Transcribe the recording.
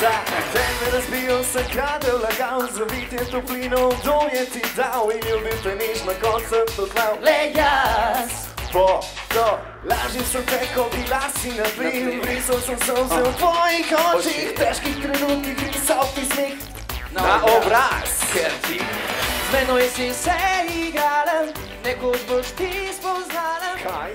le za tebe razbijo se krade lagal, zavite toplino, kdo je ti dal? In ljubim te nežno, kot sem to znal. Le jaz, Po to, lažje sem tekel, bila si na plin, brisal sem solze v tvojih očih, težkih trenutkih risal ti smeh. Na obraz. ker ti z menoj si se igrala, nekoč boš ti spoznala, Kaj?